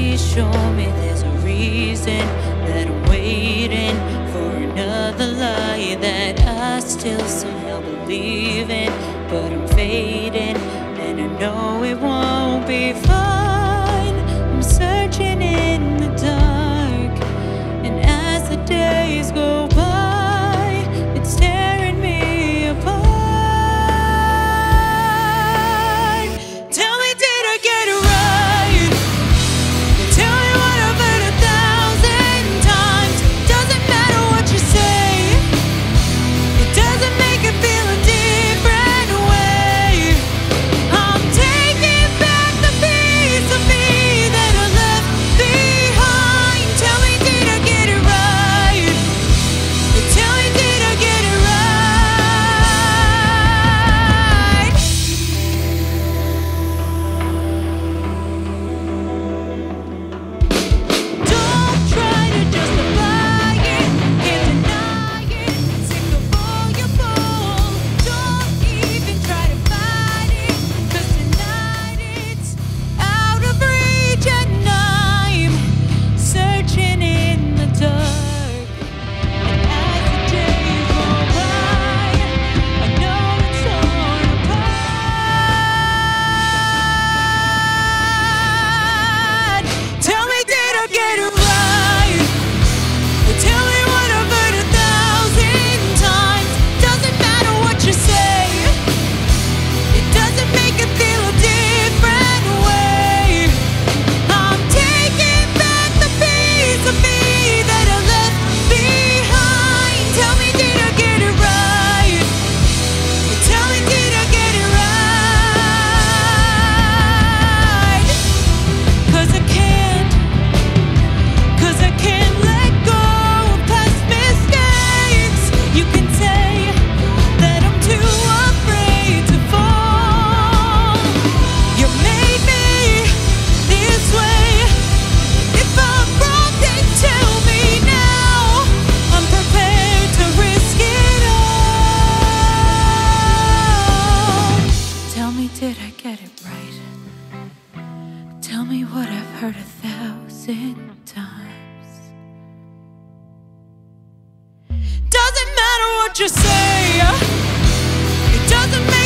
Please show me there's a reason that I'm waiting for another lie that I still somehow believe in, but I'm fading and I know it won't be fun. me what I've heard a thousand times. Doesn't matter what you say, it doesn't matter.